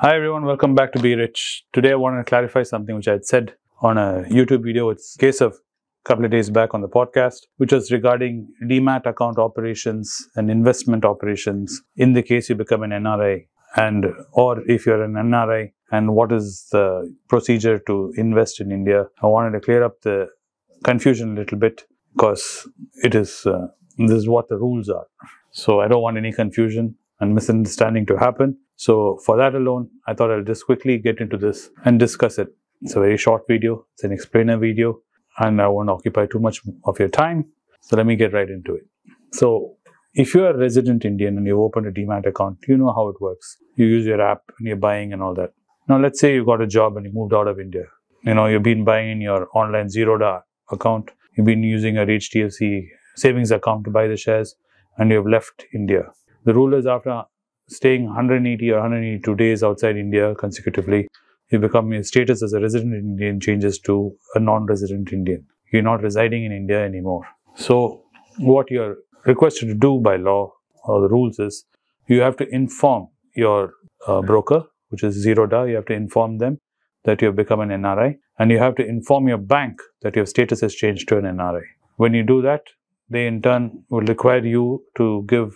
Hi everyone, welcome back to Be Rich. Today I wanted to clarify something which I had said on a YouTube video. It's a case of a couple of days back on the podcast, which was regarding demat account operations and investment operations in the case you become an NRI and or if you're an NRI and what is the procedure to invest in India. I wanted to clear up the confusion a little bit because it is uh, this is what the rules are. So I don't want any confusion and misunderstanding to happen. So for that alone, I thought I'll just quickly get into this and discuss it. It's a very short video. It's an explainer video and I won't occupy too much of your time. So let me get right into it. So if you're a resident Indian and you've opened a demat account, you know how it works. You use your app and you're buying and all that. Now let's say you got a job and you moved out of India. You know, you've been buying in your online Zerodha account. You've been using your HDFC savings account to buy the shares and you've left India. The rule is after staying 180 or 182 days outside India consecutively, you become your status as a resident Indian changes to a non-resident Indian. You're not residing in India anymore. So what you're requested to do by law or the rules is you have to inform your uh, broker, which is Zerodha, you have to inform them that you have become an NRI and you have to inform your bank that your status has changed to an NRI. When you do that, they in turn will require you to give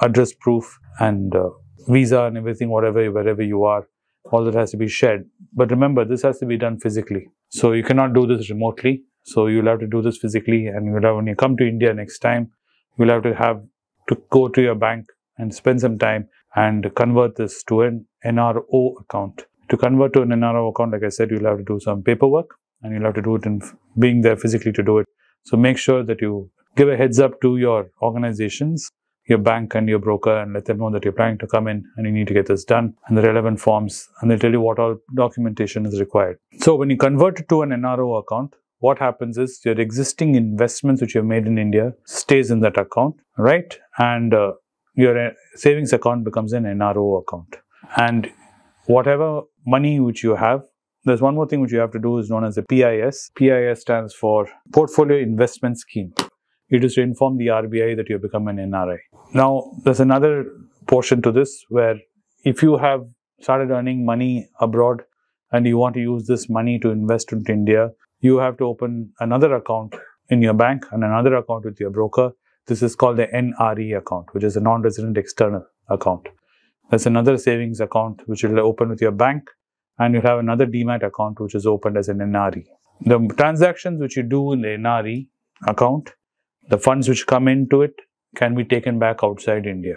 address proof and uh, visa and everything, whatever, wherever you are, all that has to be shared. But remember, this has to be done physically. So you cannot do this remotely. So you'll have to do this physically. And you'll have, when you come to India next time, you'll have to have to go to your bank and spend some time and convert this to an NRO account. To convert to an NRO account, like I said, you'll have to do some paperwork and you'll have to do it in being there physically to do it. So make sure that you give a heads up to your organizations your bank and your broker and let them know that you're planning to come in and you need to get this done and the relevant forms and they'll tell you what all documentation is required. So when you convert it to an NRO account, what happens is your existing investments which you've made in India stays in that account, right? And uh, your uh, savings account becomes an NRO account. And whatever money which you have, there's one more thing which you have to do is known as the PIS. PIS stands for Portfolio Investment Scheme it is to inform the RBI that you have become an NRI. Now, there's another portion to this where if you have started earning money abroad and you want to use this money to invest into India, you have to open another account in your bank and another account with your broker. This is called the NRE account, which is a non-resident external account. There's another savings account which you'll open with your bank and you'll have another demat account which is opened as an NRE. The transactions which you do in the NRE account the funds which come into it can be taken back outside India.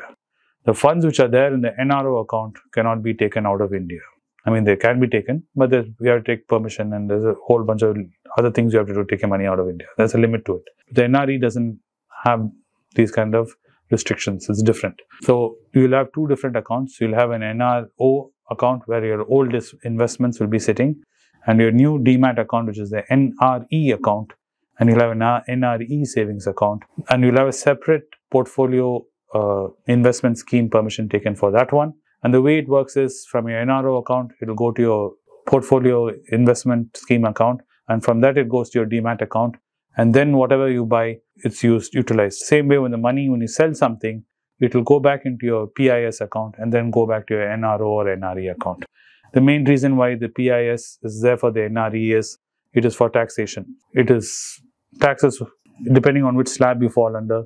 The funds which are there in the NRO account cannot be taken out of India. I mean, they can be taken, but we have to take permission and there's a whole bunch of other things you have to do to take your money out of India. There's a limit to it. The NRE doesn't have these kind of restrictions. It's different. So you'll have two different accounts. You'll have an NRO account where your old investments will be sitting and your new demat account, which is the NRE account, and you'll have an NRE savings account and you'll have a separate portfolio uh, investment scheme permission taken for that one. And the way it works is from your NRO account, it'll go to your portfolio investment scheme account. And from that, it goes to your demat account. And then whatever you buy, it's used, utilized. Same way when the money, when you sell something, it will go back into your PIS account and then go back to your NRO or NRE account. The main reason why the PIS is there for the NRE is it is for taxation. It is taxes, depending on which slab you fall under,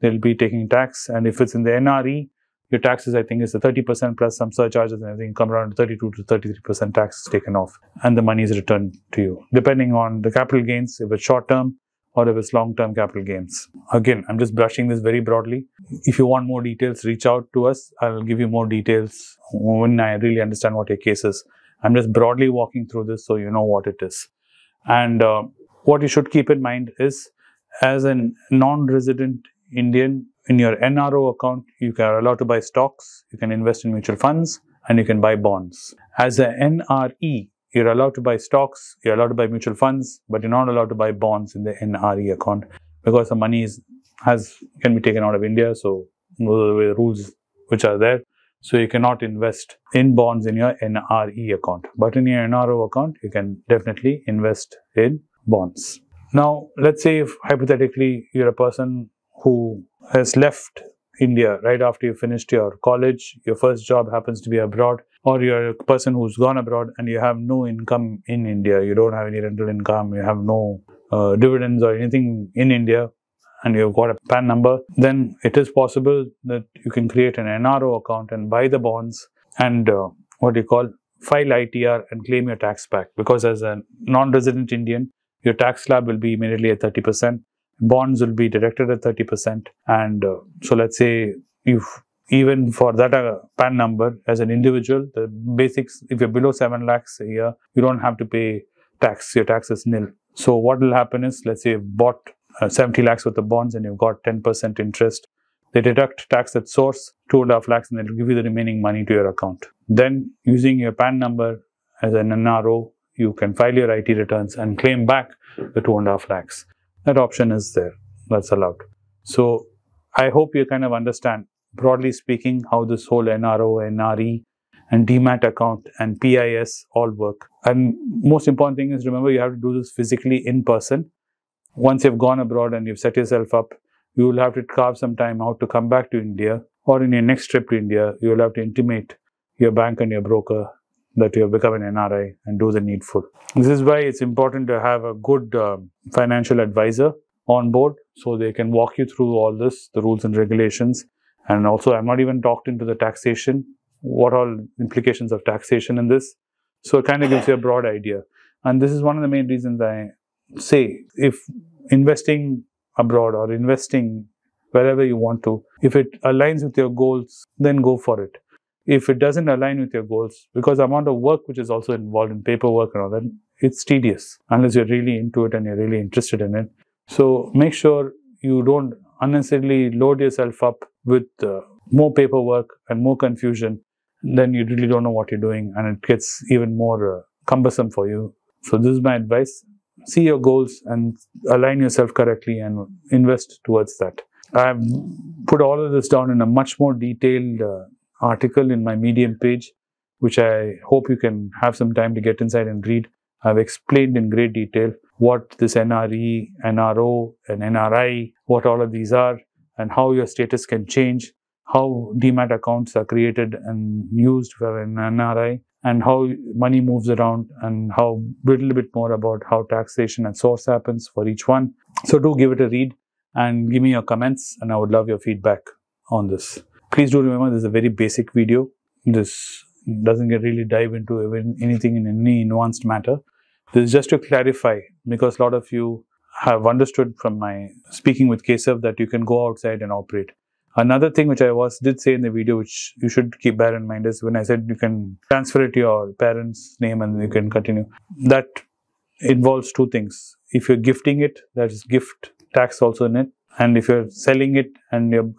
they'll be taking tax. And if it's in the NRE, your taxes, I think, is the 30% plus some surcharges and everything come around 32 to 33% tax is taken off and the money is returned to you, depending on the capital gains, if it's short term or if it's long term capital gains. Again, I'm just brushing this very broadly. If you want more details, reach out to us. I'll give you more details when I really understand what your case is. I'm just broadly walking through this so you know what it is. And uh, what you should keep in mind is as a non-resident Indian in your NRO account, you are allowed to buy stocks, you can invest in mutual funds, and you can buy bonds. As a NRE, you're allowed to buy stocks, you're allowed to buy mutual funds, but you're not allowed to buy bonds in the NRE account because the money is, has can be taken out of India. So those are the rules which are there. So you cannot invest in bonds in your NRE account. But in your NRO account, you can definitely invest in bonds. Now, let's say if hypothetically you're a person who has left India right after you finished your college, your first job happens to be abroad, or you're a person who's gone abroad and you have no income in India, you don't have any rental income, you have no uh, dividends or anything in India, and you've got a PAN number, then it is possible that you can create an NRO account and buy the bonds and uh, what do you call file ITR and claim your tax back. Because as a non resident Indian, your tax slab will be immediately at 30%, bonds will be deducted at 30%. And uh, so let's say if even for that uh, PAN number as an individual, the basics, if you're below 7 lakhs a year, you don't have to pay tax. Your tax is nil. So what will happen is, let's say you've bought uh, 70 lakhs worth of bonds and you've got 10% interest. They deduct tax at source, two and a half lakhs, and they'll give you the remaining money to your account. Then, using your PAN number as an NRO, you can file your IT returns and claim back the two and a half lakhs. That option is there. That's allowed. So, I hope you kind of understand, broadly speaking, how this whole NRO, NRE, and DMAT account and PIS all work. And most important thing is remember you have to do this physically in person once you've gone abroad and you've set yourself up, you will have to carve some time out to come back to India, or in your next trip to India, you will have to intimate your bank and your broker that you have become an NRI and do the needful. This is why it's important to have a good uh, financial advisor on board so they can walk you through all this, the rules and regulations. And also, I'm not even talked into the taxation, what all implications of taxation in this. So it kind of gives you a broad idea. And this is one of the main reasons I say if investing abroad or investing wherever you want to, if it aligns with your goals, then go for it. If it doesn't align with your goals, because the amount of work which is also involved in paperwork and all that, it's tedious unless you're really into it and you're really interested in it. So make sure you don't unnecessarily load yourself up with uh, more paperwork and more confusion. Then you really don't know what you're doing and it gets even more uh, cumbersome for you. So this is my advice see your goals and align yourself correctly and invest towards that. I've put all of this down in a much more detailed uh, article in my Medium page, which I hope you can have some time to get inside and read. I've explained in great detail what this NRE, NRO, and NRI, what all of these are, and how your status can change, how demat accounts are created and used for an NRI, and how money moves around and how a little bit more about how taxation and source happens for each one. So do give it a read and give me your comments and I would love your feedback on this. Please do remember this is a very basic video. This doesn't get really dive into even anything in any nuanced matter. This is just to clarify because a lot of you have understood from my speaking with Kesav that you can go outside and operate. Another thing which I was did say in the video, which you should keep bear in mind, is when I said you can transfer it to your parents' name and you can continue. That involves two things. If you're gifting it, there's gift tax also in it, and if you're selling it and you're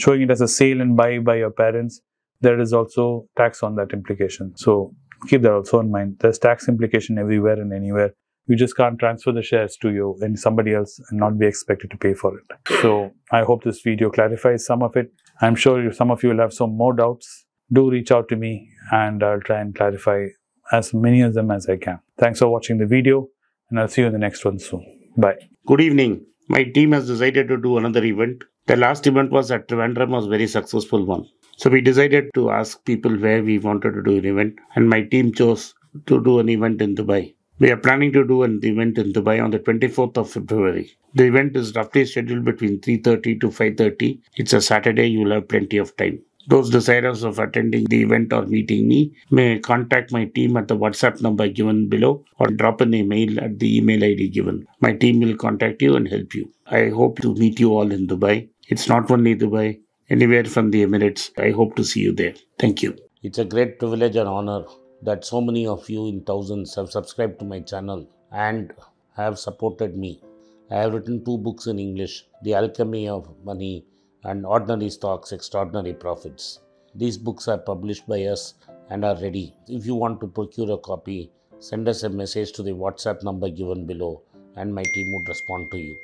showing it as a sale and buy by your parents, there is also tax on that implication. So keep that also in mind. There's tax implication everywhere and anywhere you just can't transfer the shares to you and somebody else and not be expected to pay for it. So I hope this video clarifies some of it. I'm sure some of you will have some more doubts. Do reach out to me and I'll try and clarify as many of them as I can. Thanks for watching the video and I'll see you in the next one soon. Bye. Good evening. My team has decided to do another event. The last event was at Trivandrum was very successful one. So we decided to ask people where we wanted to do an event and my team chose to do an event in Dubai. We are planning to do an event in Dubai on the 24th of February. The event is roughly scheduled between 3.30 to 5.30. It's a Saturday, you will have plenty of time. Those desirous of attending the event or meeting me may contact my team at the WhatsApp number given below or drop an email at the email ID given. My team will contact you and help you. I hope to meet you all in Dubai. It's not only Dubai, anywhere from the Emirates. I hope to see you there. Thank you. It's a great privilege and honor that so many of you in thousands have subscribed to my channel and have supported me. I have written two books in English The Alchemy of Money and Ordinary Stocks Extraordinary Profits. These books are published by us and are ready. If you want to procure a copy, send us a message to the WhatsApp number given below and my team would respond to you.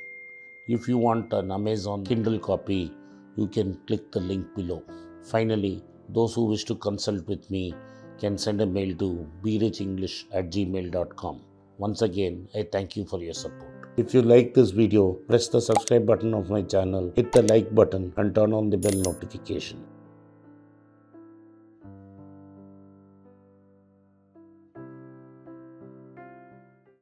If you want an Amazon Kindle copy, you can click the link below. Finally, those who wish to consult with me can send a mail to berichenglish at gmail.com. Once again, I thank you for your support. If you like this video, press the subscribe button of my channel, hit the like button and turn on the bell notification.